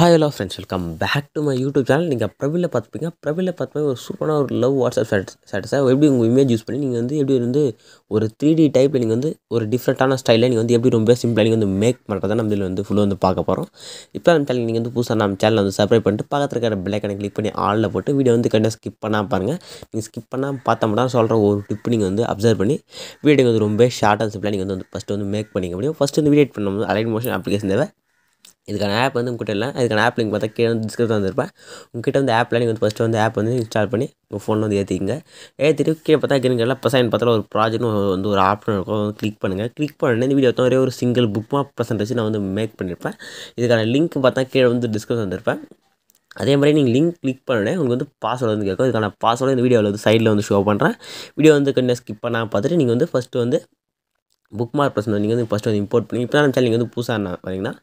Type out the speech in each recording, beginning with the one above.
Hi hello friends welcome back to my YouTube channel நீங்கள் பிரபிலில் பார்த்துப்பீங்க. பிரபிலில் பார்த்துப்பீங்க. ஒரு சூப்பரான ஒரு லவ் வாட்ஸ்அப் ஸ்டேட்டஸாக எப்படி உங்கள் இமேஜ் யூஸ் பண்ணி நீங்கள் வந்து எப்படி வந்து ஒரு த்ரீ டி டைப்பில் நீங்கள் வந்து ஒரு டிஃப்ரெண்ட்டான ஸ்டைலில் நீங்கள் வந்து எப்படி ரொம்ப சிம்பிளாக நீங்கள் வந்து மேக் பண்ணுறதா நம்ம இதில் வந்து ஃபுல்லாக வந்து பார்க்க போகிறோம் இப்போ நம்ம சேனல் நீங்கள் வந்து புதுசாக நம்ம சேனலை வந்து சப்ஸ்கிரைப் பண்ணிட்டு பக்கத்தில் இருக்கிற பிள்ளைக்கனை கிளிக் பண்ணி ஆளில் போட்டு வீடியோ வந்து கண்டிப்பாக ஸ்கிப் பண்ணால் பாருங்கள் நீங்கள் ஸ்கிப் பண்ணால் பார்த்தா மட்டும் சொல்கிற ஒரு டிப் நீங்கள் வந்து அப்சர்வ் பண்ணி வீடியோ வந்து ரொம்ப ஷார்ட் அண்ட் சிம்பிளாக நீங்கள் வந்து ஃபஸ்ட்டு வந்து மேக் பண்ணிக்க முடியும். ஃபஸ்ட்டு வந்து வீடியோ எடிட் பண்ணும்போது அலைன் மோஷன் அப்ளிகேஷன் தேவை. இதுக்கான ஆப் வந்து உங்ககிட்ட இல்லை. இதுக்கான ஆப் லிங்க் பார்த்தா கீழே வந்து டிஸ்கிரிப்ஷன் வந்திருப்பேன். உங்ககிட்ட வந்து ஆப்பில் நீங்கள் வந்து ஃபஸ்ட்டு வந்து ஆப் வந்து இன்ஸ்டால் பண்ணி உங்கள் ஃபோனில் வந்து ஏற்றிக்கிங்க ஏற்றிட்டு கீழே பார்த்தா கிரிங்கெல்லாம் பசங்க பார்த்தா ஒரு ப்ராஜெக்ட்னு வந்து ஒரு ஆப்ஷன் இருக்கும். கிளிக் பண்ணுங்கள் கிளிக் பண்ணி இந்த வீடியோ ஒரே ஒரு சிங்கிள் புக் மார்க் ப்ரெசன்டேஜ் நான் வந்து மேக் பண்ணியிருப்பேன் இதுக்கான லிங்க் பார்த்தா கீழே வந்து டிஸ்கிரிப்ஷன் வந்திருப்பேன். அதே மாதிரி நீங்கள் லிங்க் கிளிக் பண்ணனே உங்களுக்கு வந்து பாஸ்வேர்டு வந்து கேட்கும். இதுக்கான பாஸ்வேர்டு இந்த வீடியோவில் வந்து சைடில் வந்து ஷோ பண்ணுறேன் வீடியோ வந்து கொஞ்சம் ஸ்கிப் பண்ணாமல் பார்த்துட்டு நீங்கள் வந்து ஃபஸ்ட்டு வந்து புக் மார்க் ப்ரெசன்ட் நீங்கள் வந்து ஃபஸ்ட்டு வந்து இம்போர்ட் பண்ணி இப்போ நம்ம நீங்கள் வந்து புதுசாக வரீங்கன்னா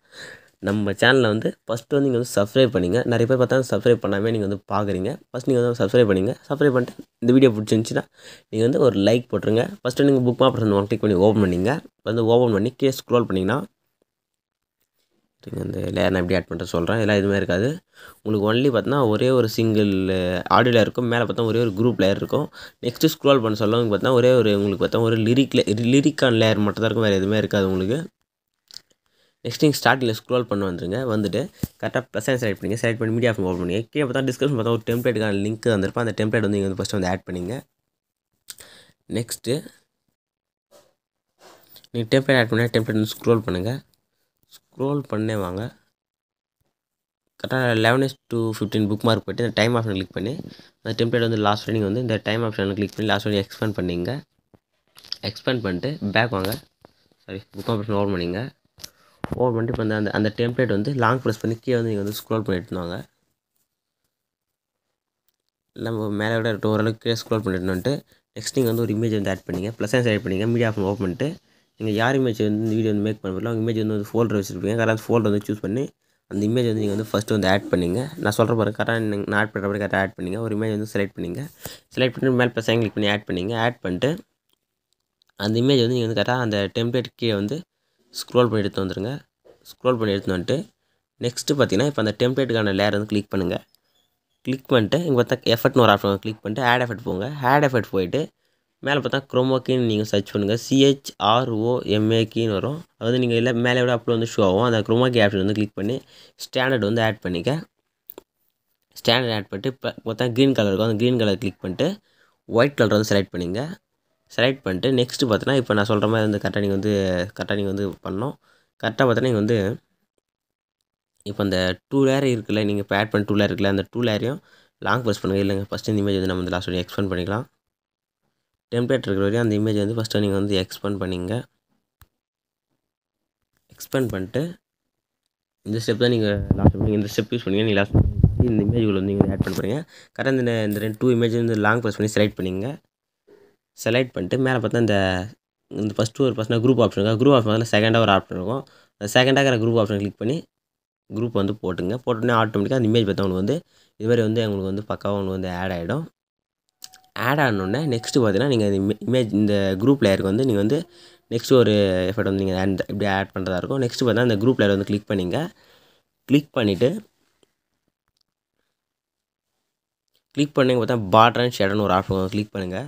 நம்ம சேனலில் வந்து ஃபஸ்ட்டு வந்து நீங்கள் வந்து சப்ஸ்கிரைப் பண்ணிங்க. நிறைய பேர் பார்த்தா சப்ஸ்கிரைப் பண்ணாமல் நீங்கள் வந்து பார்க்குறீங்க ஃபஸ்ட் நீங்கள் வந்து சப்ஸ்கிரைப் பண்ணிங்க. சப்ஸ்கிரைப் பண்ணிட்டு இந்த வீடியோ பிடிச்சிருந்துச்சின்னா நீங்கள் வந்து ஒரு லைக் போட்டுருங்க. ஃபஸ்ட்டு நீங்கள் புக் மாப் ஒன் கிளிக் பண்ணி ஓப்பன் பண்ணிங்க. வந்து ஓப்பன் பண்ணி கீழே ஸ்க்ரோல் பண்ணிங்கன்னா நீங்கள் வந்து லேயர் நான் எப்படி ஆட் பண்ணுறது சொல்கிறேன் இதெல்லாம் எதுவுமே இருக்காது. உங்களுக்கு ஒன்லி பார்த்தீங்கன்னா ஒரே ஒரு சிங்கிள் ஆடியோவில் uh, இருக்கும். மேலே பார்த்தா ஒரே ஒரு குரூப் லேயர் இருக்கும். நெக்ஸ்ட்டு ஸ்க்ரோல் பண்ண சொல்ல பார்த்தா ஒரே ஒரு உங்களுக்கு பார்த்தா ஒரு லிரிக் லிரிக்கான லேயர் மட்டும் தான் இருக்கும். வேறு எதுவுமே இருக்காது உங்களுக்கு. நெக்ஸ்ட் நீங்கள் ஸ்டார்டிங்கில் ஸ்க்ரோல் பண்ண வந்துருங்க. வந்துட்டு கரெக்டாக ப்ளஸ் செலக்ட் பண்ணிங்க. செலக்ட் பண்ணி மீடியா ஓப்பன் பண்ணி கீழே பார்த்தா டிஸ்கிரிப்ஷன் பார்த்தா ஒரு டெம்ப்ளேட்டுக்கான லிங்க் வந்திருப்போம் அந்த டெம்ப்ளேட் வந்து நீங்கள் வந்து ஃபஸ்ட்டு வந்து ஆட் பண்ணிங்க. நெக்ஸ்ட்டு நீங்கள் டெம்ப்ளேட் ஆட் பண்ணால் டெம்ப்ளேட் வந்து ஸ்க்ரோல் பண்ணுங்கள் ஸ்க்ரோல் பண்ணே வாங்க. கரெக்டாக eleven S to fifteen bookmark போய்ட்டு இந்த டைம் ஆப்ஷன் கிளிக் பண்ணி அந்த டெம்ப்ளேட் வந்து லாஸ்ட் நீங்கள் வந்து இந்த டைம் ஆப்ஷன் கிளிக் பண்ணி லாஸ்ட் வரையும் எக்ஸ்பேண்ட் பண்ணிங்க. எக்ஸ்பேண்ட் பண்ணிட்டு பேக் வாங்க. சாரி புக் ஆப்ஷன் ஓப்பன் பண்ணிங்க. ஓப்பன் பண்ணிட்டு இப்போ அந்த அந்த டெம்ப்ளேட் வந்து லாங் ப்ரெஸ் பண்ணி கீழே வந்து நீங்கள் வந்து ஸ்க்ரோல் பண்ணி எடுத்துனாங்க நம்ம மேலே விட ஓரளவுக்கு கீழே ஸ்க்ரோல் பண்ணிட்டு நெக்ஸ்ட் நீங்கள் வந்து ஒரு இமேஜ் வந்து ஆட் பண்ணிங்க. ப்ளஸ் ஆட் பண்ணிங்க. மீடியா ஆஃப் ஓப்பன் பண்ணிட்டு நீங்கள் யார் இமேஜ் வந்து இந்த வீடியோ வந்து மேக் பண்ண அவங்க இமேஜ் வந்து ஒரு ஃபோல்டர் வச்சுருப்பீங்க. கரெக்டாக ஃபோல்டர் வந்து சூஸ் பண்ணி அந்த இமேஜ் வந்து நீங்கள் வந்து ஃபஸ்ட்டு வந்து ஆட் பண்ணிங்க. நான் சொல்கிற பாருங்க கரெக்டாக நான் ஆட் பண்ணுற மாதிரி கரெக்டாக ஆட் பண்ணிங்க. ஒரு இமேஜ் வந்து செலக்ட் பண்ணிங்க. செலக்ட் பண்ணிட்டு மேலே ப்ளஸ் கிளிக் பண்ணி ஆட் பண்ணிங்க. ஆட் பண்ணிட்டு அந்த இமேஜ் வந்து நீங்கள் வந்து கரெக்டாக அந்த டெம்ப்ளேட் கீழே வந்து ஸ்க்ரோல் பண்ணி எடுத்து வந்துடுங்க ஸ்க்ரோல் பண்ணி எடுத்து வந்துட்டு நெக்ஸ்ட்டு பார்த்தீங்கன்னா இப்போ அந்த டெம்ப்ளேட்டுக்கான லேயர் வந்து கிளிக் பண்ணுங்கள் கிளிக் பண்ணிட்டு இங்கே பார்த்தா எஃபர்ட்னு ஒரு ஆப்ஷன் கிளிக் பண்ணிட்டு ஆட் எஃபர்ட் போங்க. ஆட் எஃபர்ட் போயிட்டு மேலே பார்த்தா குரோமோக்கின்னு நீங்கள் சர்ச் பண்ணுங்கள் சிஹெச்ஆர்ஓஎம்ஏக்கின்னு வரும். அதாவது நீங்கள் இல்லை மேலே விட அப்லோ வந்து ஷோ ஆகும். அந்த க்ரோமாக்கி ஆப்ஷன் வந்து கிளிக் பண்ணி ஸ்டாண்டர்ட் வந்து ஆட் பண்ணிக்க. ஸ்டாண்டர்ட் ஆட் பண்ணிட்டு இப்போ பார்த்தா க்ரீன் கலர் இருக்கும். அந்த க்ரீன் கலர் கிளிக் பண்ணிட்டு ஒயிட் கலர் வந்து செலக்ட் பண்ணிங்க. செலக்ட் பண்ணிட்டு நெக்ஸ்ட்டு பார்த்தோன்னா இப்போ நான் சொல்கிற மாதிரி வந்து கரெக்டாக நீங்கள் வந்து கரெக்டாக நீங்கள் வந்து பண்ணோம் கரெக்டாக பார்த்தோன்னா நீங்கள் வந்து இப்போ அந்த டூ லேர் இருக்குல்ல நீங்கள் இப்போ ஆட் பண்ண டூ லேர் இருக்குல்ல அந்த டூ லேரையும் லாங் ப்ரெஸ் பண்ணுங்கள் இல்லைங்க ஃபஸ்ட்டு இந்த இமேஜ் வந்து நம்ம வந்து லாஸ்ட் வரையும் எக்ஸ்பெண்ட் பண்ணிக்கலாம். டெம்ப்ளேட் இருக்கிற வரையும் அந்த இமேஜ் வந்து ஃபஸ்ட்டு நீங்கள் வந்து எக்ஸ்பெண்ட் பண்ணிங்க. எக்ஸ்பெண்ட் பண்ணிட்டு இந்த ஸ்டெப் தான் நீங்கள் லாஸ்ட் நீங்கள் இந்த ஸ்டெப் யூஸ் பண்ணிங்க நீங்கள் லாஸ்ட் இந்த இமேஜ்களை வந்து நீங்கள் ஆட் பண்ண போகிறீங்க கரெக்டாக இந்த இந்த ரெண்டு டூ இமேஜ் வந்து லாங் ப்ரெஸ் பண்ணி செலக்ட் பண்ணிங்க. செலக்ட் பண்ணிட்டு மேலே பார்த்தா இந்த இந்த ஃபஸ்ட்டு ஒரு பர்சனாக குரூப் ஆப்ஷன் இருக்கா? குரூப் ஆப்ஷன் வந்து செகண்டாக ஒரு ஆப்ஷன் இருக்கும். அந்த செகண்டாக இருக்கிற குரூப் ஆப்ஷன் கிளிக் பண்ணி குரூப் வந்து போட்டுங்க. போட்டோன்னே ஆட்டோமேட்டிக்காக அந்த இமேஜ் பார்த்தா உங்களுக்கு வந்து இது மாதிரி வந்து உங்களுக்கு வந்து பக்காவாக உங்களுக்கு வந்து ஆட் ஆகிடும் ஆட் ஆனோடனே நெக்ஸ்ட்டு பார்த்தீங்கன்னா நீங்கள் இந்த இமேஜ் இந்த குரூப் லேயருக்கு வந்து நீங்கள் வந்து நெக்ஸ்ட்டு ஒரு எஃபர்ட் வந்து நீங்கள் அந்த இப்படி ஆட் பண்ணுறதா இருக்கும். நெக்ஸ்ட்டு பார்த்தீங்கன்னா அந்த குரூப் லேயர் வந்து கிளிக் பண்ணிங்க. கிளிக் பண்ணிவிட்டு கிளிக் பண்ணுங்க பார்த்தா பார்டர் அண்ட் ஷேடர்னு ஒரு ஆப்ஷன் கிளிக் பண்ணுங்கள்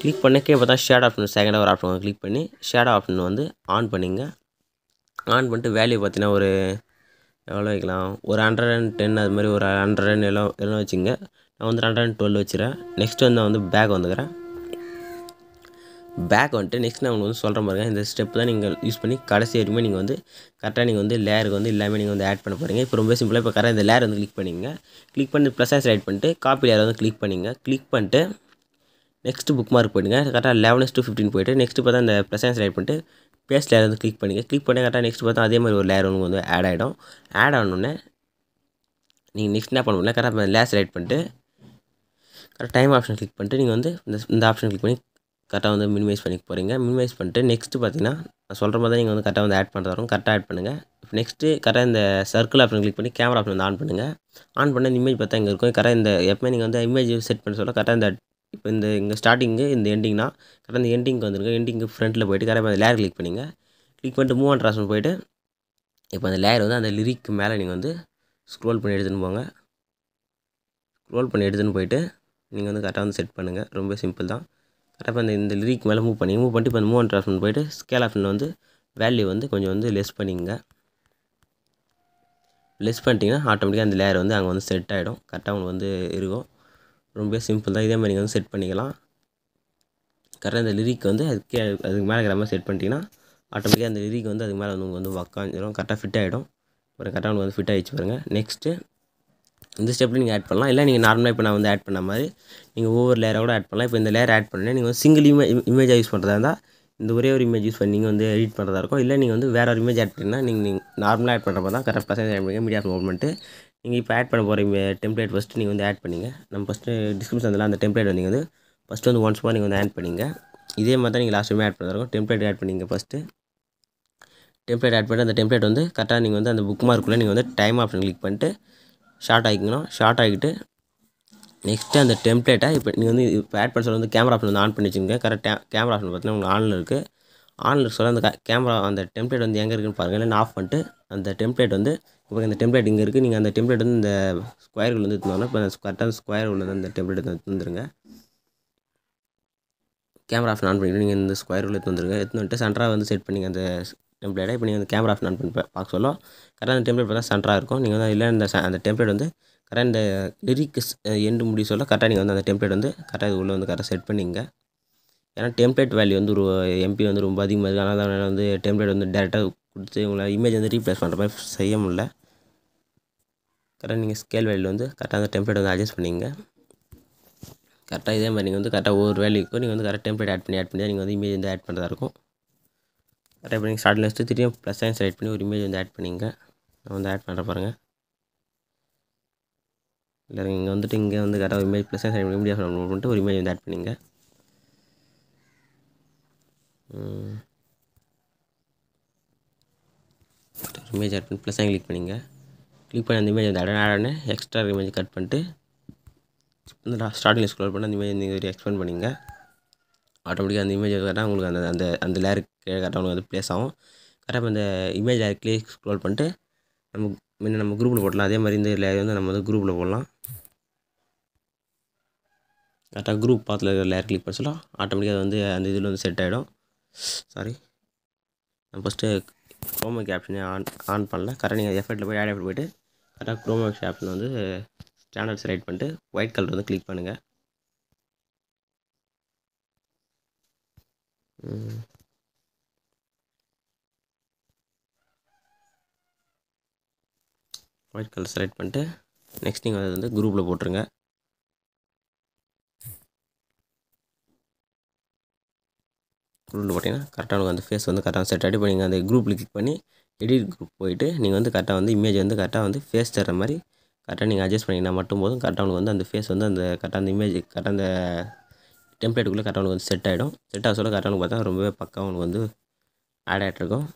கிளிக் பண்ணக்கே பார்த்தா ஷேட் ஆப்ஷன் செகண்டாக ஒரு ஆப்ஷன் கிளிக் பண்ணி ஷேடோ ஆப்ஷன் வந்து ஆன் பண்ணிங்க. ஆன் பண்ணிட்டு வேல்யூ பார்த்தீங்கன்னா ஒரு எவ்வளோ வைக்கலாம்? ஒரு ஹண்ட்ரட் அண்ட் டென் அது மாதிரி ஒரு ஹண்ட்ரட் அண்ட் எல்லாம் எல்லாம் வச்சுங்க. நான் வந்து ஹண்ட்ரட் அண்ட் டுவெல் வச்சுறேன். நெக்ஸ்ட் வந்து நான் வந்து பேக் வந்துக்கிறேன். பேக் வந்துட்டு நெக்ஸ்ட் நான் உங்களுக்கு வந்து சொல்கிற மாதிரி இந்த ஸ்டெப் தான் நீங்கள் யூஸ் பண்ணி கடைசி வரைக்குமே நீங்கள் வந்து கரெக்டாக நீங்கள் வந்து லேயருக்கு வந்து எல்லாமே நீங்கள் வந்து ஆட் பண்ண போகிறீங்க இப்போ ரொம்ப சிம்பிளாக இப்போ கரெக்டாக இந்த லேயர் வந்து கிளிக் பண்ணிங்க. கிளிக் பண்ணி ப்ளஸ் ரைட் பண்ணிட்டு காப்பி லேயர் வந்து கிளிக் பண்ணிங்க. கிளிக் பண்ணிட்டு நெக்ஸ்ட்டு புக் மார்க் போயிடுங்க கரெக்டாக லெவன் டூ ஃபிஃப்டின் போயிட்டு நெக்ஸ்ட் பார்த்தா இந்த ப்ளஸ் ரைட் பண்ணிட்டு பேஸ்ட் லேயர் வந்து கிளிக் பண்ணுங்கள் கிளிக் பண்ணி கரெக்டாக நெக்ஸ்ட் பார்த்தா அதே மாதிரி ஒரு லேயர் ஒன்று வந்து ஆட் ஆகிடும் ஆட் ஆனோடனே நீங்கள் நெக்ஸ்ட் என்ன பண்ண முடியல கரெக்டாக லேஸ் ரைட் பண்ணிட்டு கரெக்டாக டைம் ஆப்ஷன் கிளிக் பண்ணிட்டு நீங்கள் வந்து இந்த இந்த ஆப்ஷன் கிளிக் பண்ணி கரெக்டாக வந்து மினிமைஸ் பண்ணி போகிறீங்க மினிமைஸ் பண்ணிட்டு நெக்ஸ்ட்டு பார்த்தீங்கன்னா நான் சொல்கிற மாதிரி தான் நீங்கள் வந்து கரெக்டாக வந்து ஆட் பண்ணுறோம் கரெக்டாக ஆட் பண்ணுங்கள் இப்போ நெக்ஸ்ட்டு கரெக்டாக இந்த சர்க்கிள் ஆப்ஷன் கிளிக் பண்ணி கேமரா ஆப்ஷன் வந்து ஆன் பண்ணுங்கள் ஆன் பண்ண இந்த இமேஜ் பார்த்தா இங்கே இருக்கும் கரெக்டாக இந்த எப்பவுமே நீங்கள் வந்து இமேஜ் செட் பண்ண சொல்ல கரெக்டாக இந்த இப்போ இந்த இங்கே ஸ்டார்டிங்கு இந்த எண்டிங்னா கரெக்டாக இந்த எண்டிங்க்கு வந்துருங்க எண்டிங்கு ஃப்ரண்ட்டில் போயிட்டு கரெக்டாக லேயர் கிளிக் பண்ணிங்க. கிளிக் பண்ணிட்டு மூவ் அண்ட் ட்ரான்ஸ்ஃபர் போயிட்டு இப்போ அந்த லேயர் வந்து அந்த லிரிக்கு மேலே நீங்கள் வந்து ஸ்க்ரோல் பண்ணி எடுத்துன்னு போங்க. ஸ்க்ரோல் பண்ணி எடுத்துன்னு போயிட்டு நீங்கள் வந்து கரெக்டாக வந்து செட் பண்ணுங்கள் ரொம்ப சிம்பிள் தான். கரெக்டாக இந்த இந்த லிரிக் மேலே மூவ் பண்ணி மூவ் பண்ணிட்டு இப்போ மூவ் அண்ட் ஆப்ஷன் போயிட்டு ஸ்கேல் ஆஃப்னு வந்து வேல்யூ வந்து கொஞ்சம் வந்து லெஸ் பண்ணிங்க. லெஸ் பண்ணிட்டீங்கன்னா ஆட்டோமேட்டிக்காக அந்த லேயர் வந்து அங்கே வந்து செட் ஆகிடும் கரெக்டாக உங்களுக்கு வந்து இருக்கும். ரொம்ப சிம்பிள் தான் இதே மாதிரி நீங்கள் வந்து செட் பண்ணிக்கலாம். கரெக்டாக இந்த லிரிக் வந்து அதுக்கே அதுக்கு மேலே இருக்கிற மாதிரி செட் பண்ணிட்டீங்கன்னா ஆட்டோமேட்டிக்காக அந்த லிரிக் வந்து அதுக்கு மேலே வந்து உங்களுக்கு வந்து உக்காந்துரும் கரெக்டாக ஃபிட் ஆகிடும் ஒரு கரெக்டாக உங்களுக்கு வந்து ஃபிட் ஆகிடுச்சு பாருங்கள் நெக்ஸ்ட்டு இந்த ஸ்டெப்பில் நீங்கள் ஆட் பண்ணலாம். இல்லை நீங்கள் நார்மலாக இப்போ நான் வந்து ஆட் பண்ண மாதிரி நீங்கள் ஒவ்வொரு லேயராக கூட ஆட் பண்ணலாம். இப்போ இந்த லேயர் ஆட் பண்ணேன் நீங்கள் வந்து சிங்கிள் இமே இமேஜாக யூஸ் பண்ணுறதா இருந்தால் இந்த ஒரே ஒரு இமேஜ் யூஸ் பண்ணி நீங்கள் வந்து எடிட் பண்ணுறதா இருக்கும். இல்லை நீங்கள் வந்து வேறு ஒரு இமேஜ் ஆட் பண்ணிங்கன்னா நீங்கள் நீங்கள் நார்மலாக ஆட் பண்ணுறப்ப தான் கரெக்ட் பர்சன்ட் ஆட் பண்ணுங்க மீடியா மூவ்மெண்ட்டு நீங்கள் இப்போ ஆட் பண்ண போகிற டெம்ப்ளேட் ஃபஸ்ட்டு நீங்கள் வந்து ஆட் பண்ணிங்க. நம்ம ஃபஸ்ட்டு டிஸ்கிரிப்ஷன் அதில் அந்த டெம்ப்ளேட் நீங்கள் வந்து ஃபஸ்ட்டு வந்து ஒன்ஸ் மாதிரி நீங்கள் வந்து ஆட் பண்ணிங்க. இதே மாதிரி தான் நீங்கள் லாஸ்ட் டைமே ஆட் பண்ணுறோம் இருக்கும் டெம்ப்ளேட் ஆட் பண்ணிங்க ஃபஸ்ட்டு டெம்ப்ளேட் ஆட் பண்ணிட்டு அந்த டெம்ப்ளேட் வந்து கரெக்டாக நீங்கள் வந்து அந்த புக் மார்க்குள்ளே நீங்கள் வந்து டைம் ஆப்ஷன் கிளிக் பண்ணிட்டு ஷார்ட் ஆகிக்கணும். ஷார்ட் ஆகிட்டு நெக்ஸ்ட்டு அந்த டெம்ப்ளேட்டை இப்போ நீங்கள் வந்து இப்போ ஆட் பண்ண சொல்ல வந்து கேமரா ஆப்ஷன் வந்து ஆன் பண்ணி வச்சுங்க கரெக்டாக கேமரா ஆப்ஷன் பார்த்தீங்கன்னா உங்களுக்கு ஆனில் இருக்குது ஆனில் சொல்ல அந்த கேமரா அந்த டெம்ப்ளேட் வந்து எங்கே இருக்குன்னு பாருங்கள் இல்லைன்னா ஆஃப் பண்ணிட்டு அந்த டெம்ப்ளேட் வந்து இப்போ இந்த டெம்ப்ளேட் இங்கே இருக்குது நீங்கள் அந்த டெம்ப்ளேட் வந்து இந்த ஸ்கொயருக்கு வந்து எடுத்துன்னு இப்போ கரெக்டாக ஸ்கொயர் உள்ள அந்த டெம்ப்ளேட் எடுத்து வந்துருங்க கேமரா ஆஃப் ஆன் பண்ணிவிட்டு நீங்கள் இந்த ஸ்கொயர் உள்ள எடுத்து வந்துருங்க. எடுத்து வந்துட்டு சென்டராக வந்து செட் பண்ணிங்க அந்த டெம்ப்ளேட்டை இப்போ நீங்கள் அந்த கேமரா ஆஃப் ஆன் பண்ணி பார்க்க சொல்ல கரெக்டாக அந்த டெம்ப்ளேட் பார்த்தா சென்டராக இருக்கும். நீங்கள் வந்து இல்லை இந்த அந்த டெம்ப்ளேட் வந்து கரெக்டாக இந்த லிரிக்கு எண்டு முடி சொல்ல கரெக்டாக நீங்கள் வந்து அந்த டெம்ப்ளேட் வந்து கரெக்டாக இது உள்ளே வந்து கரெக்டாக செட் பண்ணிங்க. ஏன்னா டெம்ப்ளேட் வேல்யூ வந்து ஒரு எம்பி வந்து ரொம்ப அதிகமாக இருக்குது அதனால் வந்து டெம்ப்ளேட் வந்து டேரெக்டாக கொடுத்து உங்களை இமேஜ் வந்து ரீப்ளேஸ் பண்ணுற மாதிரி செய்ய முடியல. கரெக்டாக நீங்கள் ஸ்கேல் வேல்யூ வந்து கரெக்டாக அந்த டெம்ப்ளேட் வந்து அட்ஜஸ்ட் பண்ணிங்க கரெக்டாக இதே மாதிரி நீங்கள் வந்து கரெக்டாக ஒவ்வொரு வேல்யூக்கும் நீங்கள் வந்து கரெக்ட் டெம்ப்ளேட் ஆட் பண்ணி ஆட் பண்ணி நீங்கள் வந்து இமேஜ் வந்து ஆட் பண்ணுறதா இருக்கும். கரெக்டாக இப்போ நீங்கள் ஸ்டார்டில் லிஸ்ட்டு திரும்பியும் ப்ளஸ் சைன் செலக்ட் பண்ணி ஒரு இமேஜ் வந்து ஆட் பண்ணிங்க நான் வந்து ஆட் பண்ணுற பாருங்கள் இல்லை இங்கே வந்துட்டு இங்கே வந்து கரெக்டாக இமேஜ் ப்ளஸ் சைன் செலக்ட் பண்ணி மீடியா பண்ணிட்டு ஒரு இமேஜ் வந்து ஆட் பண்ணிங்க இமேஜ் ஆட் பண்ணி ப்ளஸ் தான் கிளிக் பண்ணிங்க. கிளிக் பண்ணி அந்த இமேஜ் வந்து ஆட் ஆடனே எக்ஸ்ட்ரா இமேஜ் கட் பண்ணிட்டு இந்த ஸ்டார்டிங்கில் ஸ்க்ரோல் பண்ணி அந்த இமேஜ் நீங்கள் எக்ஸ்பெண்ட் பண்ணிங்க. ஆட்டோமேட்டிக்காக அந்த இமேஜ் கரெக்டாக உங்களுக்கு அந்த அந்த அந்த லேருக்கு கரெக்டாக உங்களுக்கு வந்து ப்ளேஸ் ஆகும். கரெக்டாக அந்த இமேஜ் லேருக்குலேயே ஸ்க்ரோல் பண்ணிட்டு நம்ம முன்ன நம்ம குரூப்பில் போடலாம். அதே மாதிரி இந்த லேயர் வந்து நம்ம வந்து குரூப்பில் போடலாம். கரெக்டாக குரூப் பார்த்துல இருக்கிற லேயர் கிளிக் பண்ண சொல்லலாம் ஆட்டோமேட்டிக்காக வந்து அந்த இதில் வந்து செட் ஆகிடும் சாரி நான் ஃபஸ்ட்டு க்ரோமோக் ஆப்ஷனே ஆன் ஆன் பண்ணல. கரெக்டாக நீங்கள் எஃபெக்ட்டில் போய் ஆட் எஃபர்ட் போய்ட்டு கரெக்டாக க்ரோமோக் ஆப்ஷன் வந்து ஸ்டாண்டர்ட் செலக்ட் பண்ணிட்டு ஒயிட் கலர் வந்து கிளிக் பண்ணுங்கள் ஒயிட் கலர் செலக்ட் பண்ணிட்டு நெக்ஸ்ட் நீங்கள் அதை வந்து குரூப்பில் போட்டுருங்க. குரூப்பில் போட்டிங்கன்னா கரெக்டாக வந்து ஃபேஸ் வந்து கரெக்டாக செட் ஆகிட்டு இப்போ நீங்கள் அந்த குரூப்பில் கிளிக் பண்ணி எடிட் குரூப் போயிட்டு நீங்கள் வந்து கரெக்டாக வந்து இமேஜ் வந்து கரெக்டாக வந்து ஃபேஸ் தர மாதிரி கரெக்டாக நீங்கள் அட்ஜஸ்ட் பண்ணிங்கன்னா மட்டும் போதும். கரெக்டாக உங்களுக்கு வந்து அந்த ஃபேஸ் வந்து அந்த கரெக்டாக அந்த இமேஜ் கரெக்டாக அந்த டெம்ப்ளேட்டுக்குள்ளே கரெக்டாக உங்களுக்கு வந்து செட் ஆகிடும் செட் ஆக சொல்ல கரெக்டாக பார்த்தா ரொம்பவே பக்கம் உங்களுக்கு வந்து ஆட் ஆகிட்ருக்கும்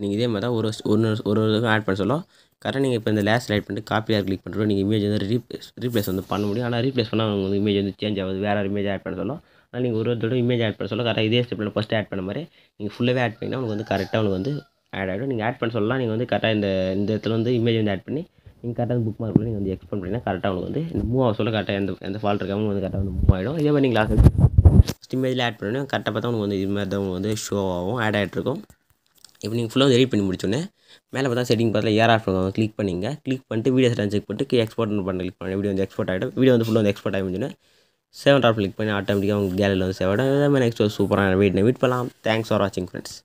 நீங்கள் இதே மாதிரி தான் ஒரு ஒன்று ஒரு இதுக்கும் ஆட் பண்ண சொல்லலாம் கரெக்டாக நீங்கள் இப்போ இந்த லேஸ் லைட் பண்ணிட்டு காப்பியாக கிளிக் பண்ணுறோம் நீங்கள் இமேஜ் வந்து ரீப்ளேஸ் ரீப்ளேஸ் வந்து பண்ண முடியும். ஆனால் ரீப்ளேஸ் பண்ணால் உங்களுக்கு இமேஜ் வந்து சேஞ்ச் ஆகுது. வேறு இமேஜ் ஆட் பண்ண சொல்லலாம் அதனால் நீங்கள் ஒரு ஒரு தடவை இமேஜ் ஆட் பண்ண சொல்ல கரெக்டாக இதே ஸ்டெப்பில் ஃபஸ்ட்டு ஆட் பண்ண மாதிரி நீங்கள் ஃபுல்லாகவே ஆட் பண்ணிங்கன்னா உங்களுக்கு வந்து கரெக்டாக உங்களுக்கு வந்து ஆட் ஆகிடும் நீங்கள் ஆட் பண்ண சொல்லலாம். நீங்கள் வந்து கரெக்டாக இந்த இந்த இடத்துல வந்து இமேஜ் வந்து ஆட் பண்ணி நீங்கள் கரெக்டாக புக் மார்க்கில் நீங்கள் வந்து எக்ஸ்பெண்ட் பண்ணிங்கன்னா கரெக்டாக உங்களுக்கு வந்து மூவ் ஆக சொல்ல கரெக்டாக எந்த எந்த ஃபால்ட் இருக்காமல் வந்து கரெக்டாக வந்து மூவ் ஆகிடும் இதே மாதிரி நீங்கள் லாஸ்ட் ஃபஸ்ட் இமேஜில் ஆட் பண்ணி கரெக்டாக பார்த்தா உங்களுக்கு வந்து இது மாதிரி தான் உங்களுக்கு வந்து ஷோ ஆகும் ஆட் ஆகிட்ருக்கும் இப்போ நீங்கள் ஃபுல்லாக எடிட் பண்ணி முடிச்சோன்னே மேலே பார்த்தா செட்டிங் பார்த்து ஏர் ஆஃப் கிளிக் பண்ணிங்க. கிளிக் பண்ணிட்டு வீடியோ செட்டிங் செக் பண்ணிட்டு எக்ஸ்போர்ட் பண்ண கிளிக் பண்ணி வீடியோ வந்து எக்ஸ்போர்ட் ஆகிடும் வீடியோ வந்து ஃபுல்லாக வந்து எக்ஸ்போர்ட் ஆகி முடிஞ்சோன்னே செவன் டாப் கிளிக் பண்ணி ஆட்டோமேட்டிக்காக உங்களுக்கு கேலரியில் வந்து சேவ் ஆகிடும் இதே மாதிரி நெக்ஸ்ட் ஒரு சூப்பரான வீட் பண்ணலாம். தேங்க்ஸ் ஃபார் வாட்சிங் ஃப்ரெண்ட்ஸ்